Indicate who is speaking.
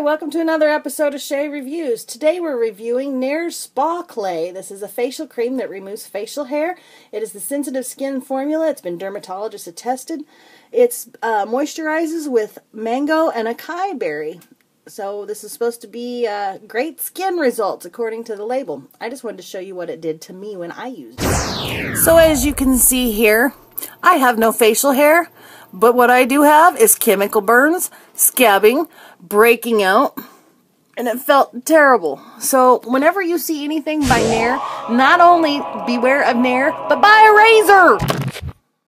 Speaker 1: welcome to another episode of Shay Reviews. Today we're reviewing Nair's Spa Clay. This is a facial cream that removes facial hair. It is the sensitive skin formula. It's been dermatologist attested. It uh, moisturizes with mango and acai berry. So this is supposed to be uh, great skin results according to the label. I just wanted to show you what it did to me when I used it. So as you can see here, I have no facial hair. But what I do have is chemical burns, scabbing, breaking out, and it felt terrible. So whenever you see anything by Nair, not only beware of Nair, but buy a razor!